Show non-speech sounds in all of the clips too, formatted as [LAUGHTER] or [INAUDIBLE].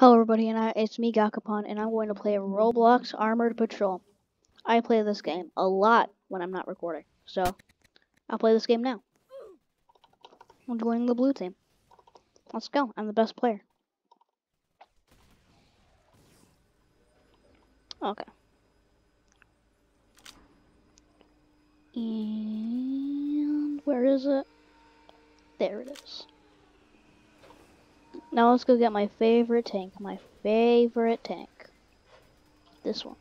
Hello everybody, and I, it's me Gokipon, and I'm going to play Roblox Armored Patrol. I play this game a lot when I'm not recording, so I'll play this game now. I'm joining the blue team. Let's go, I'm the best player. Okay. And where is it? There it is. Now let's go get my favorite tank. My favorite tank. This one.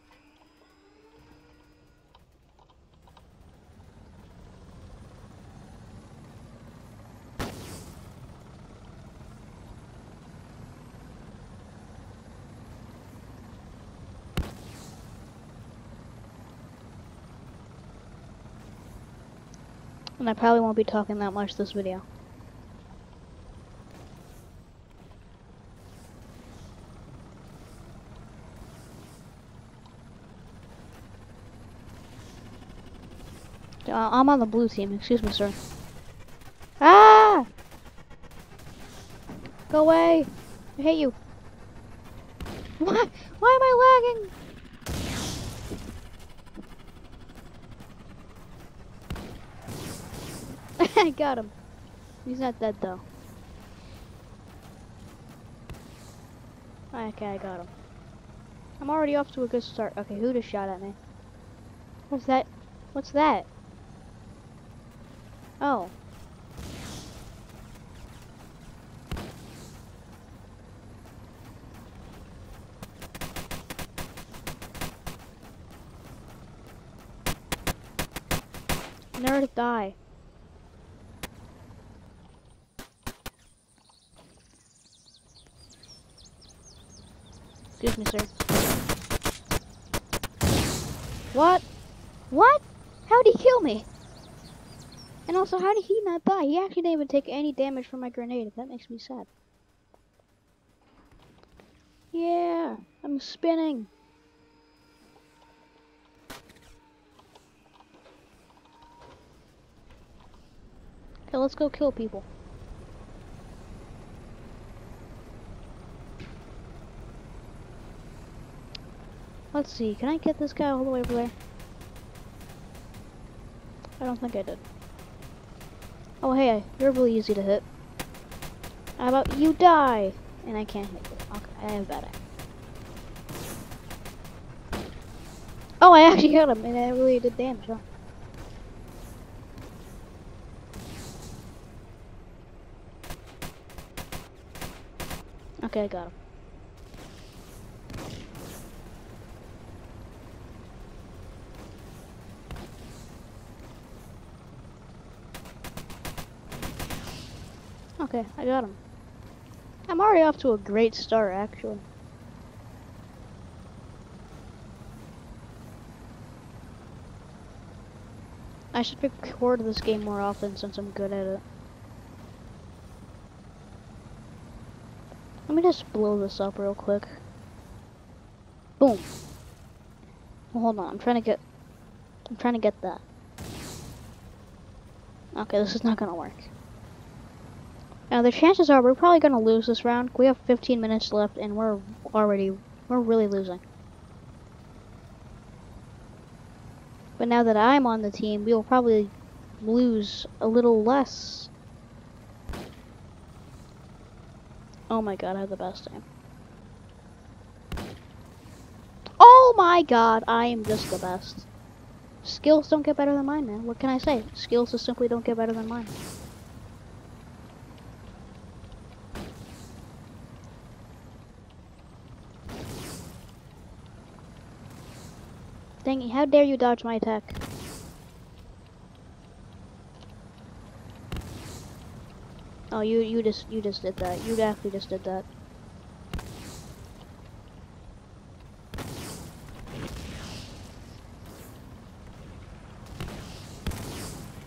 And I probably won't be talking that much this video. Uh, I'm on the blue team. Excuse me, sir. Ah! Go away! I hate you. Why? Why am I lagging? [LAUGHS] I got him. He's not dead though. Okay, I got him. I'm already off to a good start. Okay, who just shot at me? What's that? What's that? Oh. Nerd die. Excuse me, sir. What? What? How'd he kill me? And also, how did he not die? He actually didn't even take any damage from my grenade. That makes me sad. Yeah, I'm spinning. Okay, let's go kill people. Let's see, can I get this guy all the way over there? I don't think I did. Oh hey, you're really easy to hit. How about you die? And I can't hit you. Okay, I have bad aim. Oh, I actually hit him, and I really did damage, huh? Okay, I got him. Okay, I got him. I'm already off to a great start, actually. I should record this game more often since I'm good at it. Let me just blow this up real quick. Boom. Well, hold on, I'm trying to get... I'm trying to get that. Okay, this is not gonna work. Now the chances are we're probably to lose this round. We have 15 minutes left and we're already, we're really losing. But now that I'm on the team, we will probably lose a little less. Oh my god, I have the best aim. Oh my god, I am just the best. Skills don't get better than mine, man. What can I say? Skills just simply don't get better than mine. How dare you dodge my attack? Oh, you you just you just did that. You definitely just did that.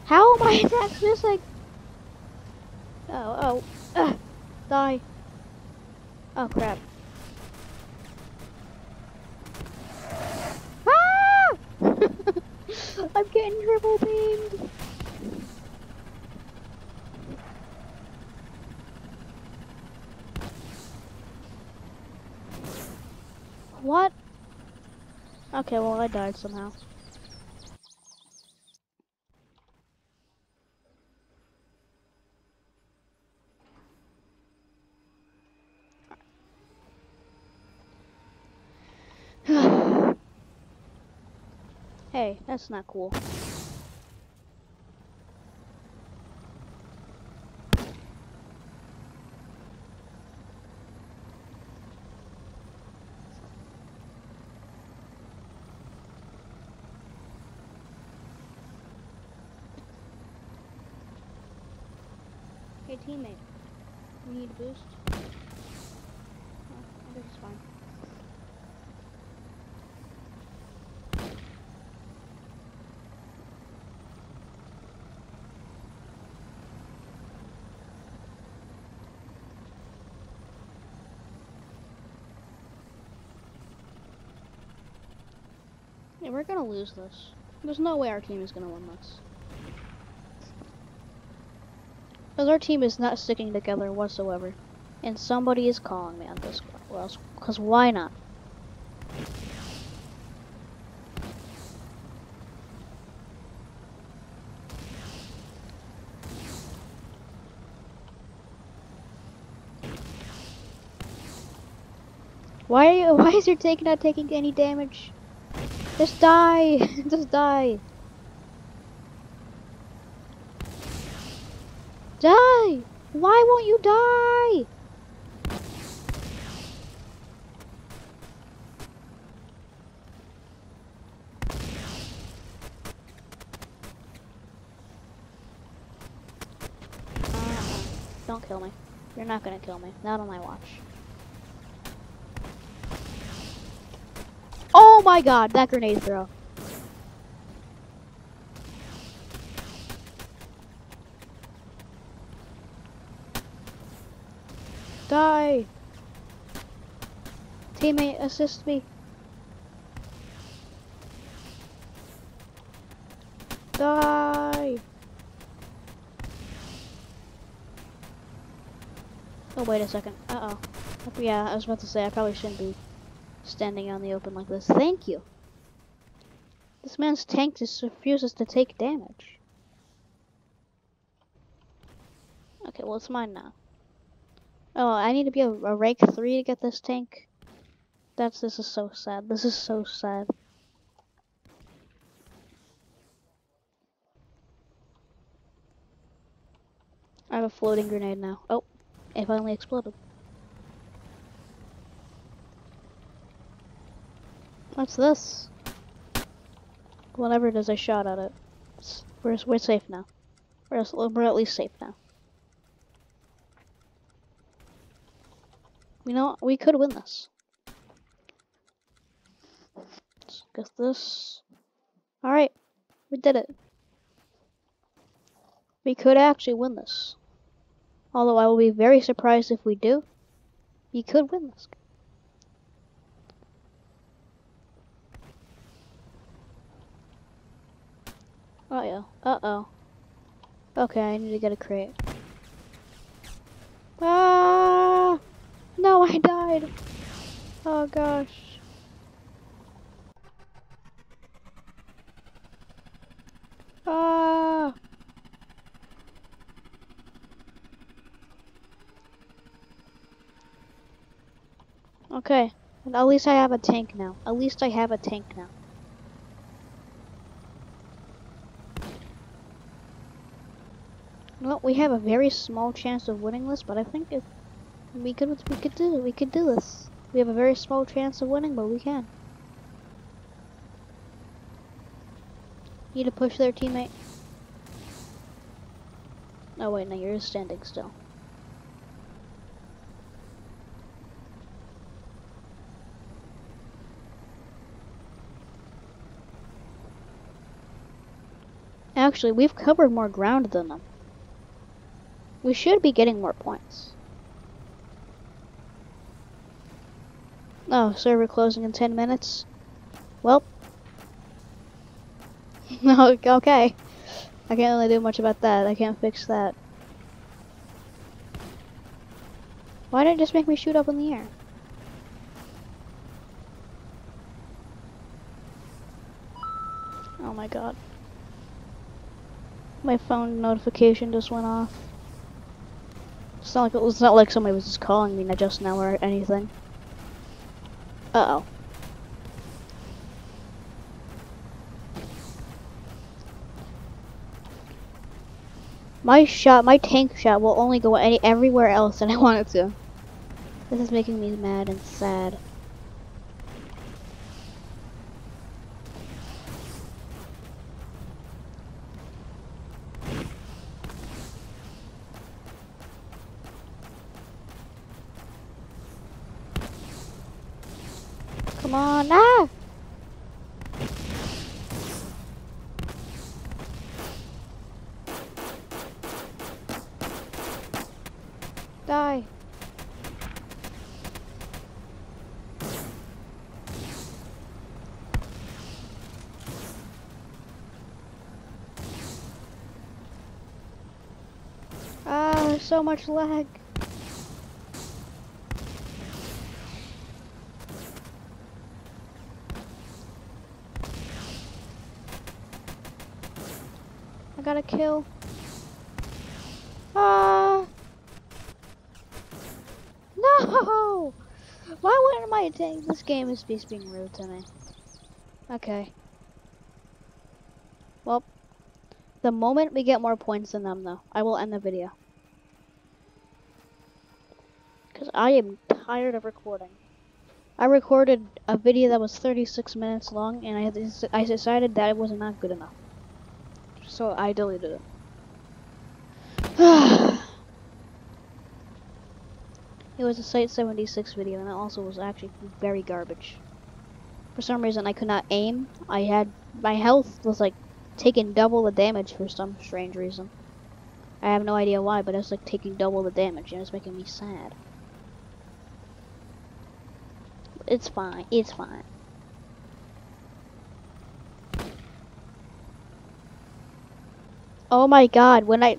How am my [LAUGHS] attacks missing? Oh, oh, Ugh. die. Oh crap. I'm getting triple beamed. What? Okay, well I died somehow. Hey, that's not cool. Hey teammate, you need a boost? Oh, I think it's fine. We're gonna lose this. There's no way our team is gonna win this. Because our team is not sticking together whatsoever. And somebody is calling me on Discord. Well, because why not? Why [LAUGHS] why is your tank not taking any damage? Just die! [LAUGHS] Just die! Die! Why won't you die? Don't kill me. You're not gonna kill me. Not on my watch. Oh my god, that grenade throw. Die! Teammate, assist me. Die! Oh, wait a second. Uh-oh. Yeah, I was about to say, I probably shouldn't be standing on the open like this. Thank you! This man's tank just refuses to take damage. Okay, well, it's mine now. Oh, I need to be a, a rank 3 to get this tank. That's, this is so sad. This is so sad. I have a floating grenade now. Oh, it finally exploded. What's this? Whatever it is, I shot at it. we're, we're safe now. We're, we're at least safe now. You know, we could win this. Let's get this. Alright, we did it. We could actually win this. Although I will be very surprised if we do. We could win this. Oh yeah. Uh-oh. Okay, I need to get a crate. Ah! No, I died. Oh gosh. Ah. Okay. At least I have a tank now. At least I have a tank now. We have a very small chance of winning this, but I think if we could we could do we could do this. We have a very small chance of winning, but we can. Need to push their teammate. Oh wait, no, you're standing still. Actually, we've covered more ground than them. We should be getting more points. Oh, server closing in 10 minutes. Well. [LAUGHS] okay. I can't really do much about that. I can't fix that. Why didn't it just make me shoot up in the air? Oh my god. My phone notification just went off. It's not like it was not like somebody was just calling me just now or anything. Uh oh. My shot, my tank shot will only go any everywhere else than I want it to. This is making me mad and sad. Die. Ah, so much lag. I got a kill. Ah! No! Why wouldn't my tank? This game is just being rude to me. Okay. Well, the moment we get more points than them, though, I will end the video. Because I am tired of recording. I recorded a video that was 36 minutes long, and I, I decided that it was not good enough. So I deleted it. [SIGHS] [SIGHS] It was a Site 76 video, and it also was actually very garbage. For some reason, I could not aim. I had my health was like taking double the damage for some strange reason. I have no idea why, but it was like taking double the damage, and it's making me sad. It's fine. It's fine. Oh my god, when I...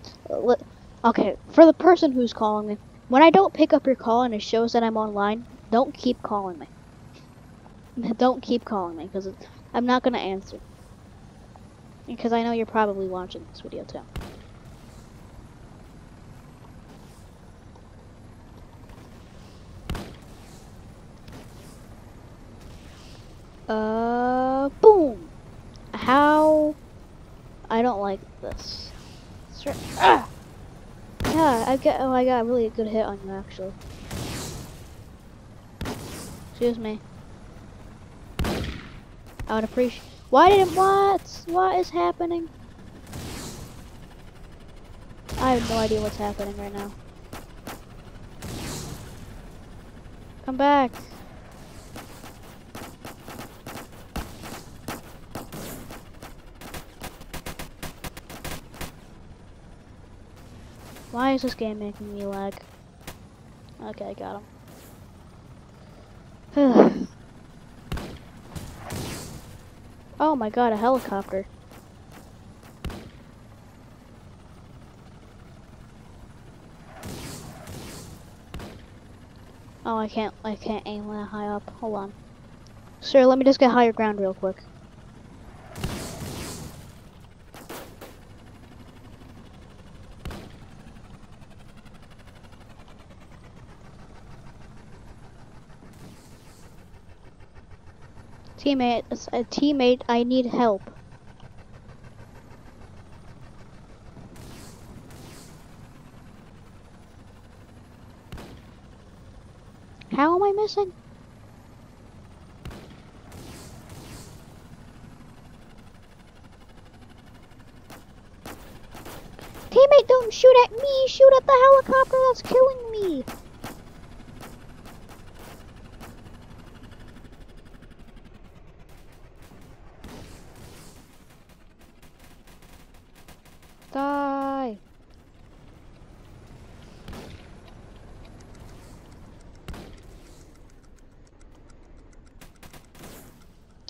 Okay, for the person who's calling me, when I don't pick up your call and it shows that I'm online, don't keep calling me. [LAUGHS] don't keep calling me, because I'm not going to answer. Because I know you're probably watching this video too. Uh, boom! How? I don't like this. Ah! Yeah, I get. Oh, I got really a good hit on you actually. Excuse me. I would appreciate. Why didn't What? What is happening? I have no idea what's happening right now. Come back. Why is this game making me lag? Okay, I got him. [SIGHS] oh my god, a helicopter. Oh, I can't, I can't aim that high up. Hold on. Sir, let me just get higher ground real quick. Teammate, a teammate, I need help. How am I missing? Teammate, don't shoot at me! Shoot at the helicopter that's killing me! Die!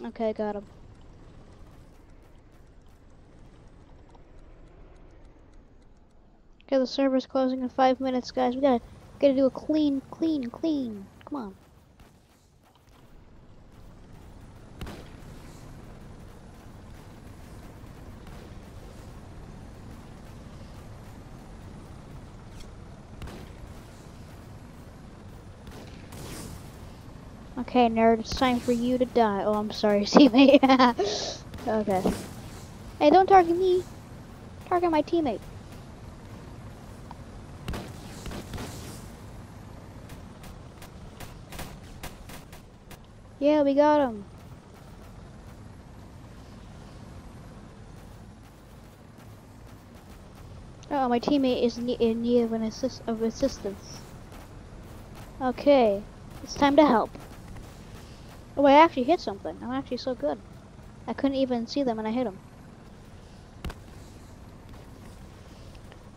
Okay, got him. Okay, the server's closing in five minutes, guys. We gotta gotta do a clean, clean, clean. Come on. Okay, nerd, it's time for you to die. Oh, I'm sorry, [LAUGHS] teammate. okay. Hey, don't target me. Target my teammate. Yeah, we got him. Oh, my teammate is in need of an assist of assistance. Okay, it's time to help. Oh, I actually hit something. I'm actually so good. I couldn't even see them and I hit them.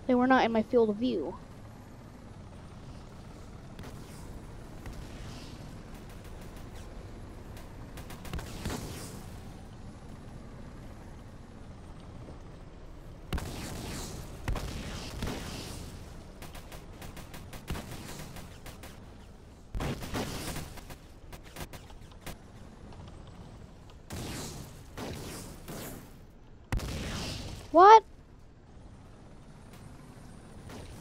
They were not in my field of view. What?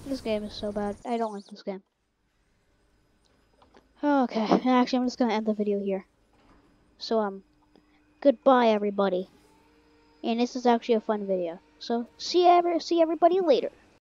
This game is so bad. I don't like this game. Okay, actually I'm just gonna end the video here. So, um, goodbye everybody. And this is actually a fun video. So, see, ever, see everybody later.